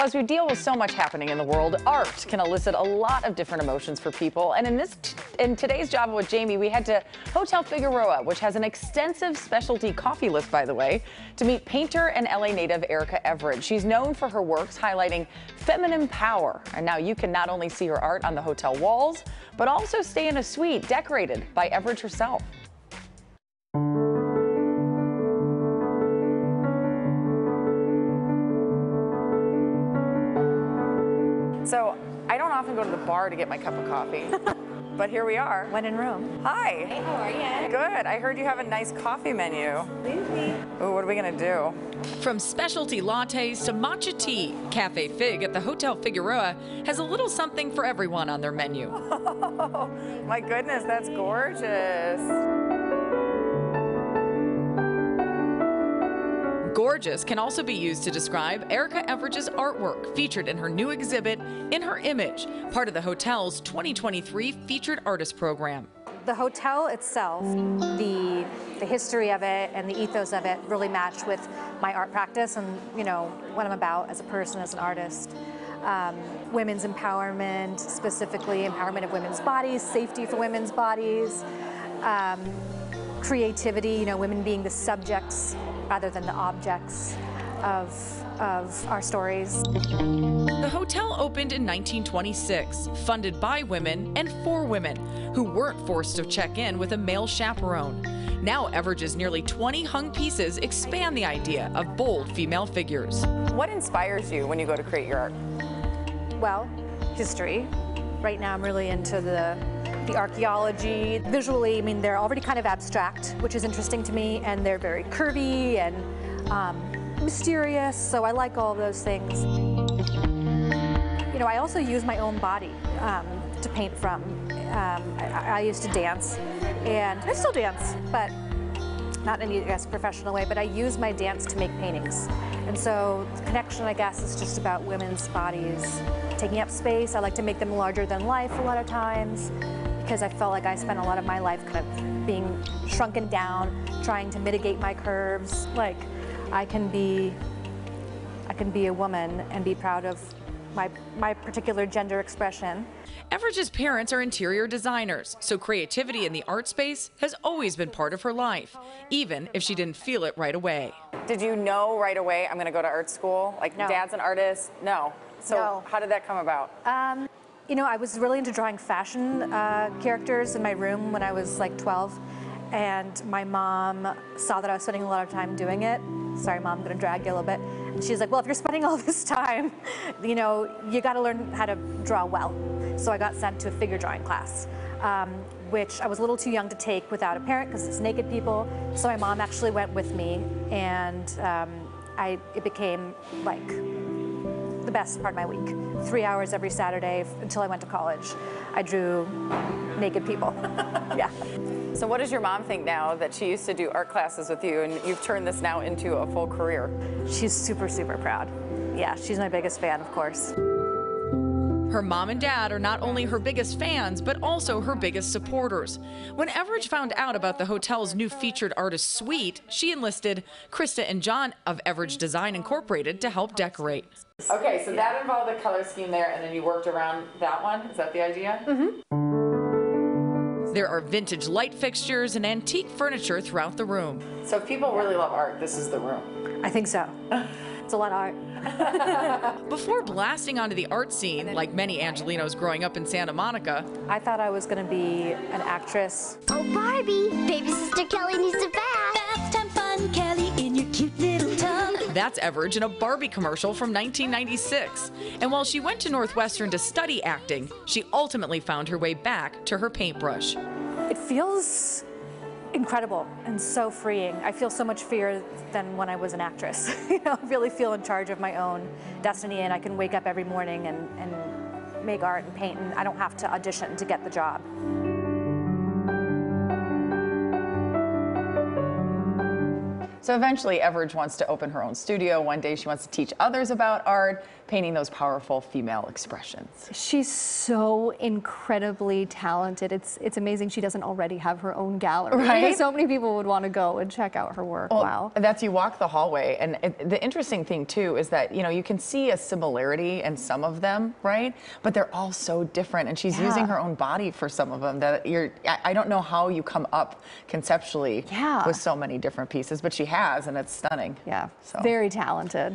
Well, as we deal with so much happening in the world, art can elicit a lot of different emotions for people. And in this, in today's Java with Jamie, we head to Hotel Figueroa, which has an extensive specialty coffee list, by the way, to meet painter and LA native Erica Everage. She's known for her works highlighting feminine power. And now you can not only see her art on the hotel walls, but also stay in a suite decorated by Everage herself. Go to the bar to get my cup of coffee, but here we are. When in Rome. Hi. Hey, how are you? Good. I heard you have a nice coffee menu. Ooh, what are we gonna do? From specialty lattes to matcha tea, Cafe Fig at the Hotel Figueroa has a little something for everyone on their menu. Oh, my goodness, that's gorgeous. Gorgeous can also be used to describe Erica Everage's artwork featured in her new exhibit, In Her Image, part of the hotel's 2023 Featured Artist Program. The hotel itself, the, the history of it and the ethos of it really match with my art practice and, you know, what I'm about as a person, as an artist. Um, women's empowerment, specifically empowerment of women's bodies, safety for women's bodies, um, creativity, you know, women being the subjects rather than the objects of, of our stories. The hotel opened in 1926, funded by women and for women who weren't forced to check in with a male chaperone. Now Everage's nearly 20 hung pieces expand the idea of bold female figures. What inspires you when you go to create your art? Well, history. Right now I'm really into the the archaeology. Visually, I mean, they're already kind of abstract, which is interesting to me, and they're very curvy and um, mysterious, so I like all those things. You know, I also use my own body um, to paint from. Um, I, I used to dance, and I still dance, but not in any I professional way, but I use my dance to make paintings. And so the connection, I guess, is just about women's bodies taking up space. I like to make them larger than life a lot of times because I felt like I spent a lot of my life kind of being shrunken down, trying to mitigate my curves. Like I can be, I can be a woman and be proud of my, my particular gender expression. Everage's parents are interior designers, so creativity in the art space has always been part of her life, even if she didn't feel it right away. Did you know right away I'm going to go to art school? Like, no. dad's an artist? No. So, no. how did that come about? Um, you know, I was really into drawing fashion uh, characters in my room when I was like 12. And my mom saw that I was spending a lot of time doing it. Sorry, mom, I'm gonna drag you a little bit. And she's like, well, if you're spending all this time, you know, you gotta learn how to draw well. So I got sent to a figure drawing class, um, which I was a little too young to take without a parent because it's naked people. So my mom actually went with me and um, I, it became like the best part of my week. Three hours every Saturday until I went to college. I drew naked people. yeah. So what does your mom think now that she used to do art classes with you and you've turned this now into a full career? She's super, super proud. Yeah, she's my biggest fan, of course. Her mom and dad are not only her biggest fans, but also her biggest supporters. When Everage found out about the hotel's new featured artist suite, she enlisted Krista and John of Everage Design Incorporated to help decorate. Okay, so that involved the color scheme there, and then you worked around that one. Is that the idea? Mm-hmm. There are vintage light fixtures and antique furniture throughout the room. So if people really love art, this is the room. I think so. It's a lot of art. Before blasting onto the art scene, like many Angelenos growing up in Santa Monica, I thought I was going to be an actress. Oh, Barbie, baby sister Kelly needs a bath. Bath time fun, Kelly, in your cute little tub. That's Everage in a Barbie commercial from 1996. And while she went to Northwestern to study acting, she ultimately found her way back to her paintbrush. It feels incredible and so freeing. I feel so much freer than when I was an actress. you know, I really feel in charge of my own destiny and I can wake up every morning and, and make art and paint and I don't have to audition to get the job. So eventually, Everage wants to open her own studio. One day, she wants to teach others about art, painting those powerful female expressions. She's so incredibly talented. It's it's amazing she doesn't already have her own gallery. Right? So many people would want to go and check out her work. Well, wow. That's you walk the hallway, and it, the interesting thing too is that you know you can see a similarity in some of them, right? But they're all so different, and she's Yeah. using her own body for some of them. That you're, I, I don't know how you come up conceptually Yeah. with so many different pieces, but she has, and it's stunning. Yeah. So. Very talented.